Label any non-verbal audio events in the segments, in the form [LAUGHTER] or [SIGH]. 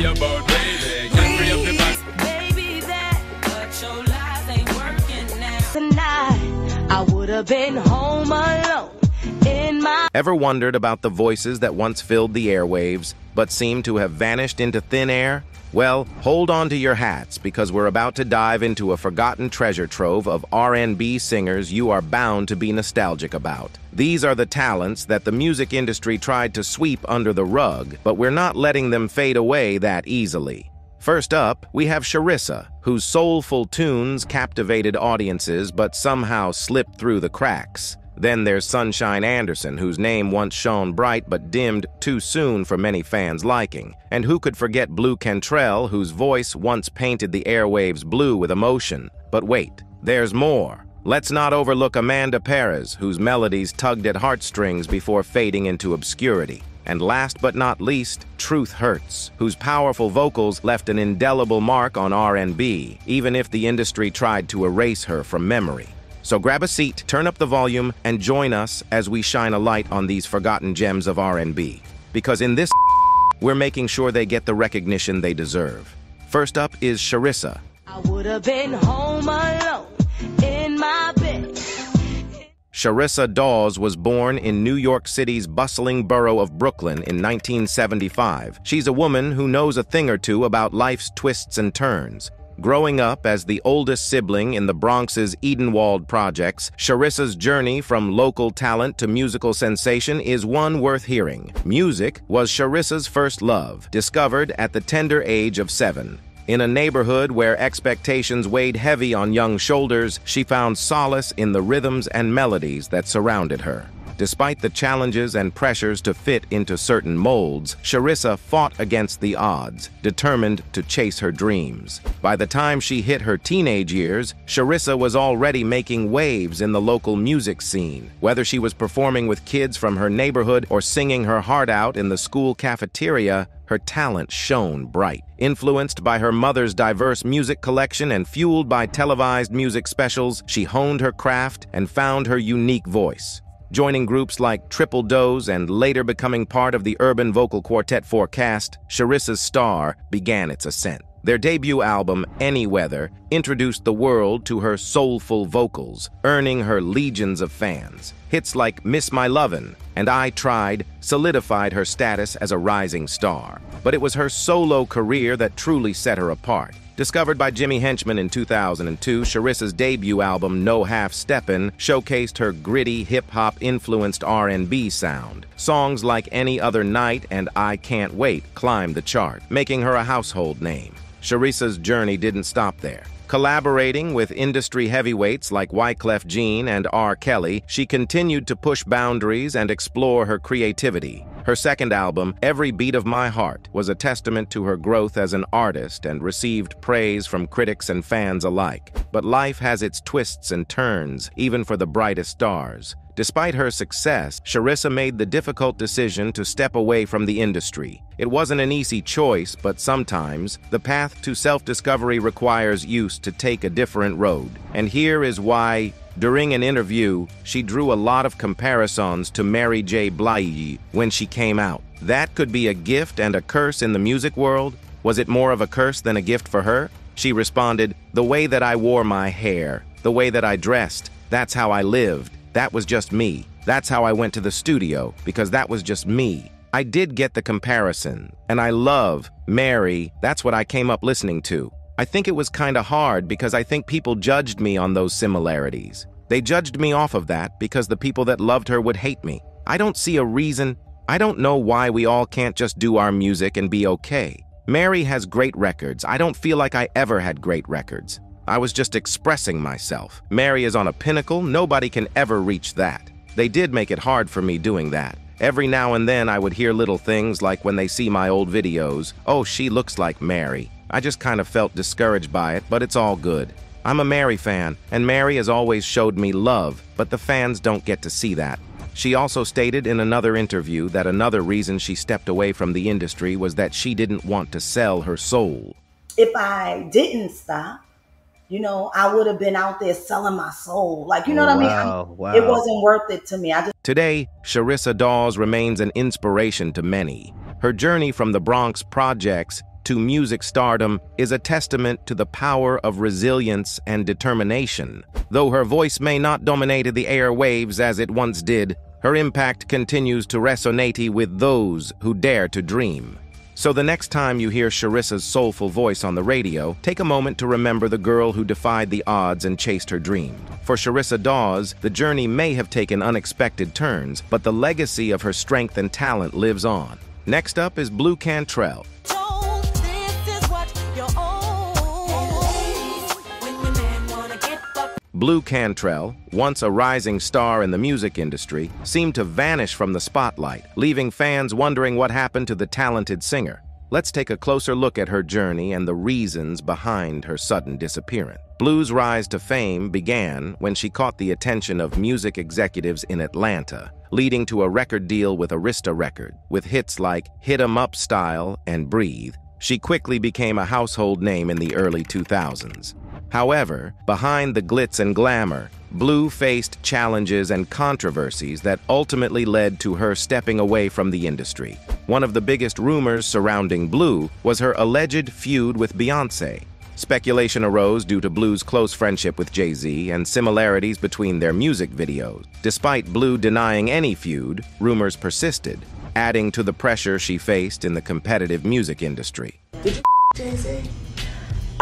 be about, baby. Can't free up the back. Baby, that, but your lies ain't working now. Tonight, I would have been home alone Ever wondered about the voices that once filled the airwaves, but seem to have vanished into thin air? Well, hold on to your hats because we're about to dive into a forgotten treasure trove of R&B singers you are bound to be nostalgic about. These are the talents that the music industry tried to sweep under the rug, but we're not letting them fade away that easily. First up, we have Sharissa, whose soulful tunes captivated audiences but somehow slipped through the cracks. Then there's Sunshine Anderson, whose name once shone bright but dimmed too soon for many fans' liking. And who could forget Blu Cantrell, whose voice once painted the airwaves blue with emotion? But wait, there's more. Let's not overlook Amanda Perez, whose melodies tugged at heartstrings before fading into obscurity. And last but not least, Truth Hurts, whose powerful vocals left an indelible mark on R&B, even if the industry tried to erase her from memory. So grab a seat, turn up the volume, and join us as we shine a light on these forgotten gems of R&B. Because in this we're making sure they get the recognition they deserve. First up is Sharissa. I would have been home alone in my bed. Sharissa Dawes was born in New York City's bustling borough of Brooklyn in 1975. She's a woman who knows a thing or two about life's twists and turns. Growing up as the oldest sibling in the Bronx's Edenwald projects, Sharissa's journey from local talent to musical sensation is one worth hearing. Music was Sharissa's first love, discovered at the tender age of seven. In a neighborhood where expectations weighed heavy on young shoulders, she found solace in the rhythms and melodies that surrounded her. Despite the challenges and pressures to fit into certain molds, Sharissa fought against the odds, determined to chase her dreams. By the time she hit her teenage years, Sharissa was already making waves in the local music scene. Whether she was performing with kids from her neighborhood or singing her heart out in the school cafeteria, her talent shone bright. Influenced by her mother's diverse music collection and fueled by televised music specials, she honed her craft and found her unique voice. Joining groups like Triple Dose and later becoming part of the urban vocal quartet Forecast, Sharissa's star began its ascent. Their debut album, Any Weather, introduced the world to her soulful vocals, earning her legions of fans. Hits like Miss My Lovin' and I Tried solidified her status as a rising star. But it was her solo career that truly set her apart. Discovered by Jimmy Henchman in 2002, Sharissa's debut album No Half Steppin' showcased her gritty hip-hop influenced R&B sound. Songs like Any Other Night and I Can't Wait climbed the chart, making her a household name. Sharissa's journey didn't stop there. Collaborating with industry heavyweights like Wyclef Jean and R. Kelly, she continued to push boundaries and explore her creativity. Her second album, Every Beat of My Heart, was a testament to her growth as an artist and received praise from critics and fans alike. But life has its twists and turns, even for the brightest stars. Despite her success, Sharissa made the difficult decision to step away from the industry. It wasn't an easy choice, but sometimes the path to self-discovery requires use to take a different road. And here is why during an interview, she drew a lot of comparisons to Mary J. Blige when she came out. That could be a gift and a curse in the music world. Was it more of a curse than a gift for her? She responded, The way that I wore my hair, the way that I dressed, that's how I lived. That was just me. That's how I went to the studio, because that was just me. I did get the comparison, and I love Mary. That's what I came up listening to. I think it was kind of hard because I think people judged me on those similarities. They judged me off of that because the people that loved her would hate me. I don't see a reason. I don't know why we all can't just do our music and be okay. Mary has great records. I don't feel like I ever had great records. I was just expressing myself. Mary is on a pinnacle. Nobody can ever reach that. They did make it hard for me doing that. Every now and then I would hear little things like when they see my old videos, oh, she looks like Mary. I just kind of felt discouraged by it, but it's all good. I'm a Mary fan, and Mary has always showed me love, but the fans don't get to see that. She also stated in another interview that another reason she stepped away from the industry was that she didn't want to sell her soul. If I didn't stop, you know, I would have been out there selling my soul. Like, you know what I mean? Wow, wow. It wasn't worth it to me. I just Today, Sharissa Dawes remains an inspiration to many. Her journey from the Bronx projects to music stardom is a testament to the power of resilience and determination. Though her voice may not dominate the airwaves as it once did, her impact continues to resonate with those who dare to dream. So the next time you hear Sharissa's soulful voice on the radio, take a moment to remember the girl who defied the odds and chased her dream. For Sharissa Dawes, the journey may have taken unexpected turns, but the legacy of her strength and talent lives on. Next up is Blu Cantrell. Blu Cantrell, once a rising star in the music industry, seemed to vanish from the spotlight, leaving fans wondering what happened to the talented singer. Let's take a closer look at her journey and the reasons behind her sudden disappearance. Blu's rise to fame began when she caught the attention of music executives in Atlanta, leading to a record deal with Arista Record. With hits like Hit 'em Up Style and Breathe, she quickly became a household name in the early 2000s. However, behind the glitz and glamour, Blu faced challenges and controversies that ultimately led to her stepping away from the industry. One of the biggest rumors surrounding Blu was her alleged feud with Beyonce. Speculation arose due to Blu's close friendship with Jay-Z and similarities between their music videos. Despite Blu denying any feud, rumors persisted, adding to the pressure she faced in the competitive music industry. Did you Jay-Z?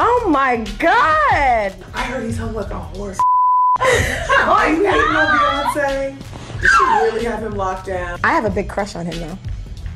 Oh my god! I heard he's hung like a horse. [LAUGHS] oh, you hating on Beyonce? Did she really have him locked down? I have a big crush on him though.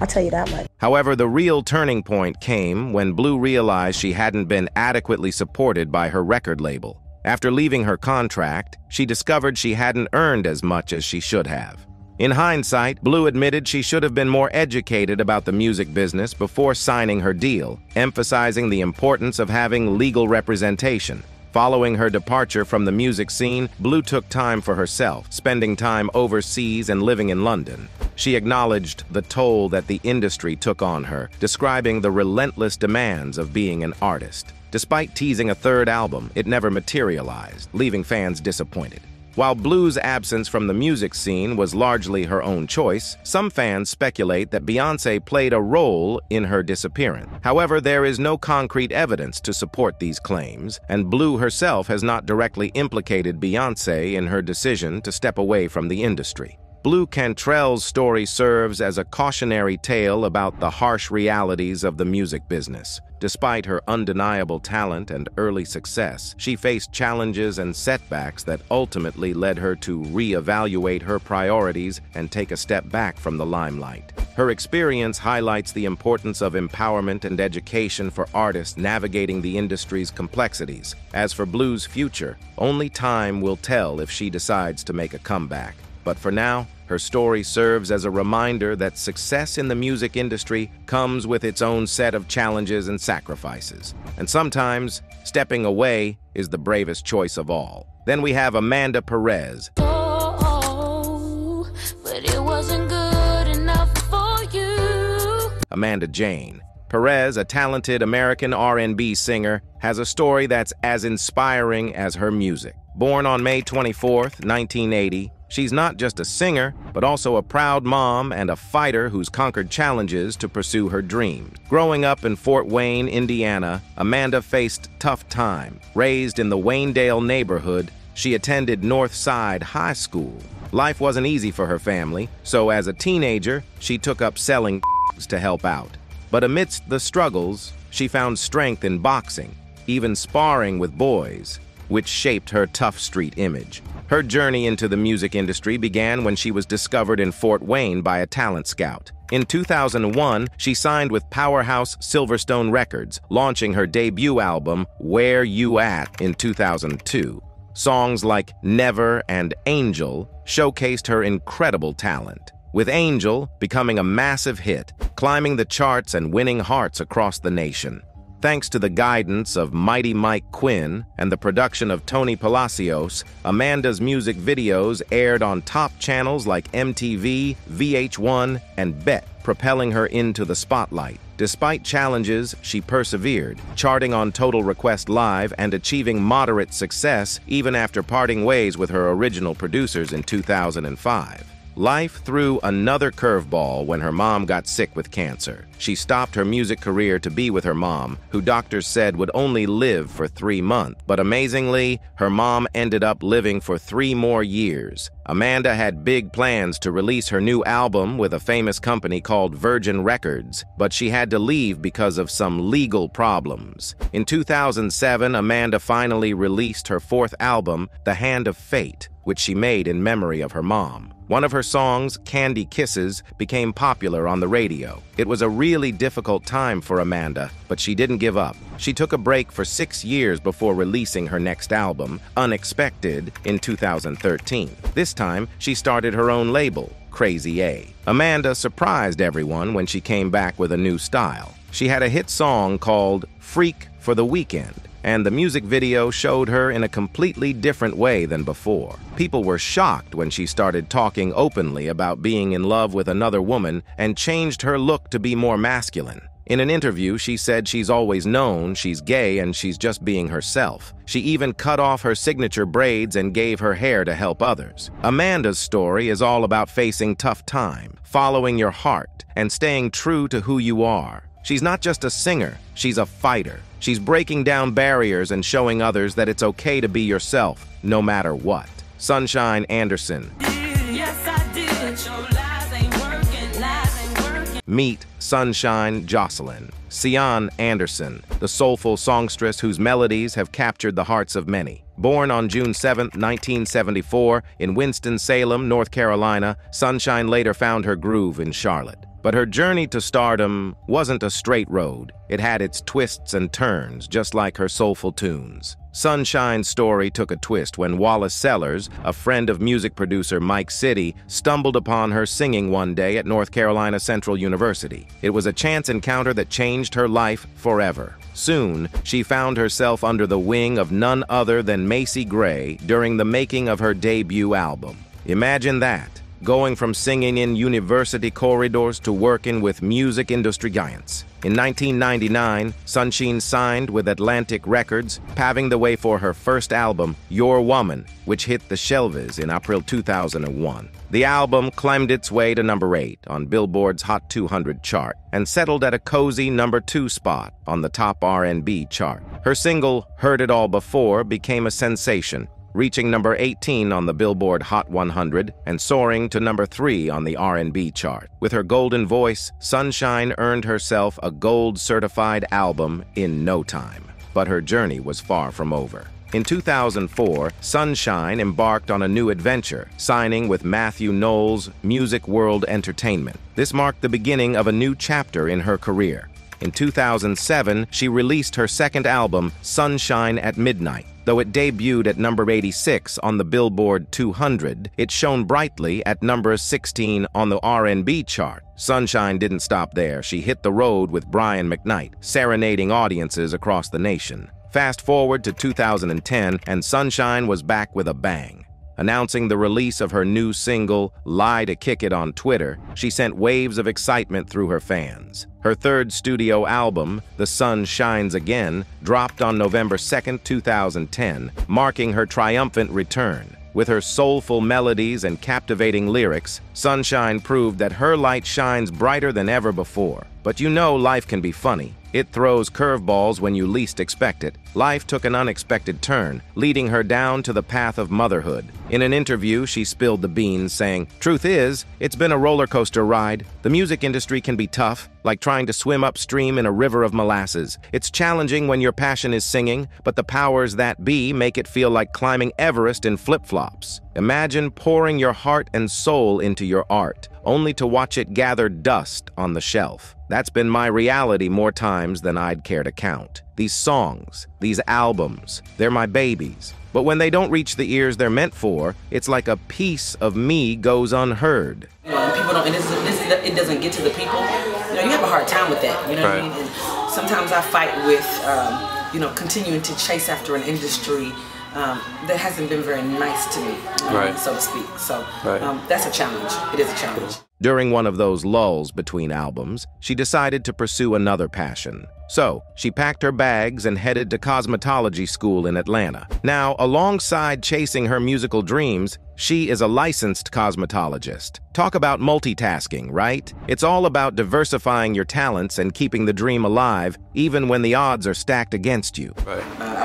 I'll tell you that much. However, the real turning point came when Blu realized she hadn't been adequately supported by her record label. After leaving her contract, she discovered she hadn't earned as much as she should have. In hindsight, Blu admitted she should have been more educated about the music business before signing her deal, emphasizing the importance of having legal representation. Following her departure from the music scene, Blu took time for herself, spending time overseas and living in London. She acknowledged the toll that the industry took on her, describing the relentless demands of being an artist. Despite teasing a third album, it never materialized, leaving fans disappointed. While Blu's absence from the music scene was largely her own choice, some fans speculate that Beyonce played a role in her disappearance. However, there is no concrete evidence to support these claims, and Blu herself has not directly implicated Beyonce in her decision to step away from the industry. Blu Cantrell's story serves as a cautionary tale about the harsh realities of the music business. Despite her undeniable talent and early success, she faced challenges and setbacks that ultimately led her to reevaluate her priorities and take a step back from the limelight. Her experience highlights the importance of empowerment and education for artists navigating the industry's complexities. As for Blu's future, only time will tell if she decides to make a comeback. But for now, her story serves as a reminder that success in the music industry comes with its own set of challenges and sacrifices. And sometimes, stepping away is the bravest choice of all. Then we have Amanda Perez. Oh, oh but it wasn't good enough for you. Amanda Jane. Perez, a talented American R&B singer, has a story that's as inspiring as her music. Born on May 24, 1980, she's not just a singer, but also a proud mom and a fighter who's conquered challenges to pursue her dreams. Growing up in Fort Wayne, Indiana, Amanda faced tough time. Raised in the Waynedale neighborhood, she attended North Side High School. Life wasn't easy for her family, so as a teenager, she took up selling [LAUGHS] to help out. But amidst the struggles, she found strength in boxing, even sparring with boys, which shaped her tough street image. Her journey into the music industry began when she was discovered in Fort Wayne by a talent scout. In 2001, she signed with powerhouse Silverstone Records, launching her debut album, Where You At, in 2002. Songs like Never and Angel showcased her incredible talent with Angel becoming a massive hit, climbing the charts and winning hearts across the nation. Thanks to the guidance of Mighty Mike Quinn and the production of Tony Palacios, Amanda's music videos aired on top channels like MTV, VH1, and BET, propelling her into the spotlight. Despite challenges, she persevered, charting on Total Request Live and achieving moderate success even after parting ways with her original producers in 2005. Life threw another curveball when her mom got sick with cancer. She stopped her music career to be with her mom, who doctors said would only live for three months. But amazingly, her mom ended up living for three more years. Amanda had big plans to release her new album with a famous company called Virgin Records, but she had to leave because of some legal problems. In 2007, Amanda finally released her fourth album, The Hand of Fate, which she made in memory of her mom. One of her songs, Candy Kisses, became popular on the radio. It was a really difficult time for Amanda, but she didn't give up. She took a break for six years before releasing her next album, Unexpected, in 2013. This time, she started her own label, Crazy A. Amanda surprised everyone when she came back with a new style. She had a hit song called Freak for the Weekend and the music video showed her in a completely different way than before. People were shocked when she started talking openly about being in love with another woman and changed her look to be more masculine. In an interview, she said she's always known she's gay and she's just being herself. She even cut off her signature braids and gave her hair to help others. Amanda's story is all about facing tough time, following your heart, and staying true to who you are. She's not just a singer, she's a fighter. She's breaking down barriers and showing others that it's okay to be yourself, no matter what. Sunshine Anderson. Yes, I did. But your lies ain't working, lies ain't working. Meet Sunshine Jocelyn. Sian Anderson, the soulful songstress whose melodies have captured the hearts of many. Born on June 7, 1974, in Winston-Salem, North Carolina, Sunshine later found her groove in Charlotte. But her journey to stardom wasn't a straight road. It had its twists and turns, just like her soulful tunes. Sunshine's story took a twist when Wallace Sellers, a friend of music producer Mike City, stumbled upon her singing one day at North Carolina Central University. It was a chance encounter that changed her life forever. Soon, she found herself under the wing of none other than Macy Gray during the making of her debut album. Imagine that going from singing in university corridors to working with music industry giants. In 1999, Sunshine signed with Atlantic Records, paving the way for her first album, Your Woman, which hit the shelves in April 2001. The album climbed its way to number 8 on Billboard's Hot 200 chart and settled at a cozy number 2 spot on the top R&B chart. Her single, Heard It All Before, became a sensation, reaching number 18 on the Billboard Hot 100 and soaring to number 3 on the R&B chart. With her golden voice, Sunshine earned herself a gold certified album in no time. But her journey was far from over. In 2004, Sunshine embarked on a new adventure, signing with Matthew Knowles' Music World Entertainment. This marked the beginning of a new chapter in her career. In 2007, she released her second album, Sunshine at Midnight. Though it debuted at number 86 on the Billboard 200, it shone brightly at number 16 on the R&B chart. Sunshine didn't stop there. She hit the road with Brian McKnight, serenading audiences across the nation. Fast forward to 2010, and Sunshine was back with a bang. Announcing the release of her new single, Lie to Kick It on Twitter, she sent waves of excitement through her fans. Her third studio album, The Sun Shines Again, dropped on November 2, 2010, marking her triumphant return. With her soulful melodies and captivating lyrics, Sunshine proved that her light shines brighter than ever before. But you know life can be funny. It throws curveballs when you least expect it. Life took an unexpected turn, leading her down to the path of motherhood. In an interview, she spilled the beans, saying, Truth is, it's been a roller coaster ride. The music industry can be tough, like trying to swim upstream in a river of molasses. It's challenging when your passion is singing, but the powers that be make it feel like climbing Everest in flip-flops. Imagine pouring your heart and soul into your art, only to watch it gather dust on the shelf. That's been my reality more times than I'd care to count. These songs, these albums, they're my babies. But when they don't reach the ears they're meant for, it's like a piece of me goes unheard. You know, when people don't, and this, is- this, it doesn't get to the people. You know, you have a hard time with that. You know what I mean? And sometimes I fight with, um, you know, continuing to chase after an industry um, that hasn't been very nice to me, um, Right. so to speak. So Right. um, that's a challenge. It is a challenge. During one of those lulls between albums, she decided to pursue another passion. So, she packed her bags and headed to cosmetology school in Atlanta. Now, alongside chasing her musical dreams, she is a licensed cosmetologist. Talk about multitasking, right? It's all about diversifying your talents and keeping the dream alive, even when the odds are stacked against you. Right.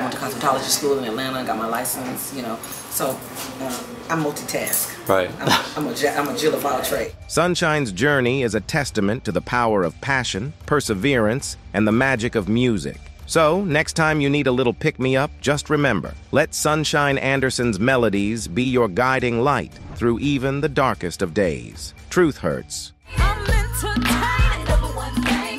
I went to cosmetology school in Atlanta, got my license, you know. So uh, I multitask. Right. I'm, I'm a ja- I'm a Jill of all trades. Sunshine's journey is a testament to the power of passion, perseverance, and the magic of music. So, next time you need a little pick me up, just remember let Sunshine Anderson's melodies be your guiding light through even the darkest of days. Truth hurts. I'm entertained. My number one. My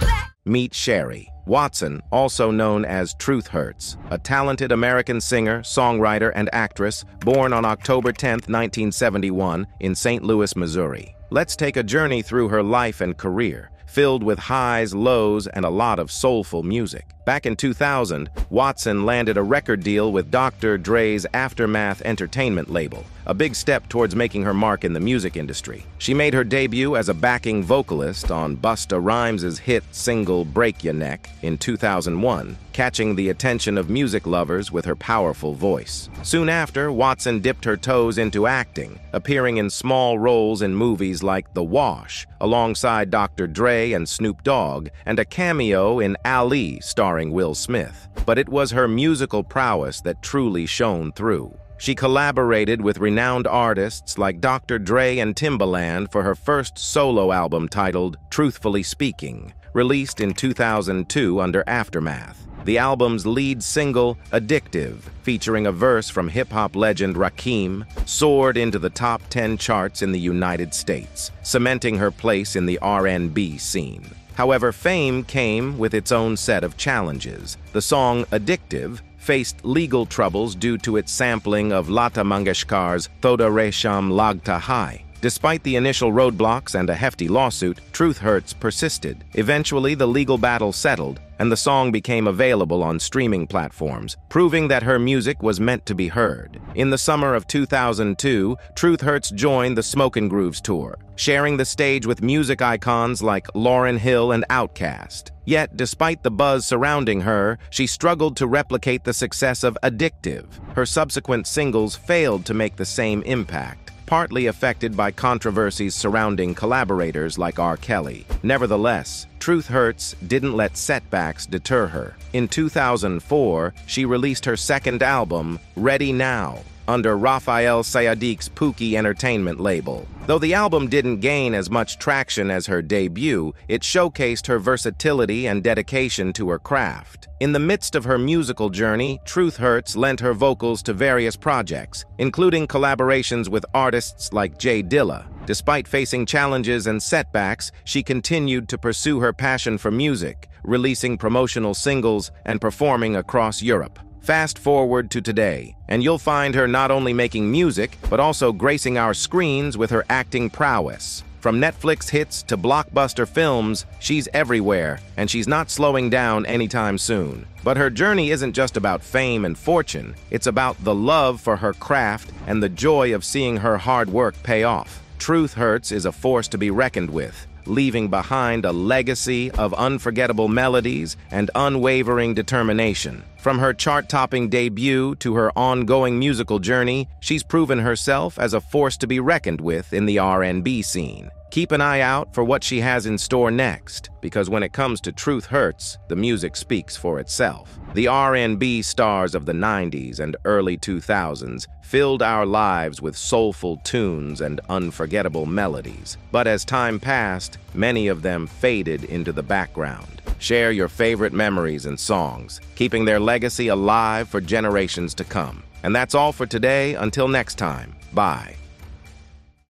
black Meet Shari. Watson, also known as Truth Hurts, a talented American singer, songwriter, and actress born on October 10, 1971, in St. Louis, Missouri. Let's take a journey through her life and career, filled with highs, lows, and a lot of soulful music. Back in 2000, Watson landed a record deal with Dr. Dre's Aftermath Entertainment label, a big step towards making her mark in the music industry. She made her debut as a backing vocalist on Busta Rhymes' hit single Break Ya Neck in 2001, catching the attention of music lovers with her powerful voice. Soon after, Watson dipped her toes into acting, appearing in small roles in movies like The Wash, alongside Dr. Dre and Snoop Dogg, and a cameo in Ali starring Will Smith. But it was her musical prowess that truly shone through. She collaborated with renowned artists like Dr. Dre and Timbaland for her first solo album titled Truthfully Speaking, released in 2002 under Aftermath. The album's lead single, Addictive, featuring a verse from hip-hop legend Rakim, soared into the top 10 charts in the United States, cementing her place in the R&B scene. However, fame came with its own set of challenges. The song Addictive faced legal troubles due to its sampling of Lata Mangeshkar's Thoda Resham Lagta Hai. Despite the initial roadblocks and a hefty lawsuit, Truth Hurts persisted. Eventually, the legal battle settled, and the song became available on streaming platforms, proving that her music was meant to be heard. In the summer of 2002, Truth Hurts joined the Smokin' Grooves tour, sharing the stage with music icons like Lauryn Hill and Outkast. Yet, despite the buzz surrounding her, she struggled to replicate the success of Addictive. Her subsequent singles failed to make the same impact partly affected by controversies surrounding collaborators like R. Kelly. Nevertheless, Truth Hurts didn't let setbacks deter her. In 2004, she released her second album, Ready Now, under Raphael Saadiq's Pookie Entertainment label. Though the album didn't gain as much traction as her debut, it showcased her versatility and dedication to her craft. In the midst of her musical journey, Truth Hurts lent her vocals to various projects, including collaborations with artists like J Dilla. Despite facing challenges and setbacks, she continued to pursue her passion for music, releasing promotional singles and performing across Europe. Fast forward to today, and you'll find her not only making music, but also gracing our screens with her acting prowess. From Netflix hits to blockbuster films, she's everywhere, and she's not slowing down anytime soon. But her journey isn't just about fame and fortune, it's about the love for her craft and the joy of seeing her hard work pay off. Truth Hurts is a force to be reckoned with, leaving behind a legacy of unforgettable melodies and unwavering determination. From her chart-topping debut to her ongoing musical journey, she's proven herself as a force to be reckoned with in the R&B scene. Keep an eye out for what she has in store next, because when it comes to Truth Hurts, the music speaks for itself. The R&B stars of the 90s and early 2000s filled our lives with soulful tunes and unforgettable melodies. But as time passed, many of them faded into the background. Share your favorite memories and songs, keeping their legacy alive for generations to come. And that's all for today. Until next time, bye.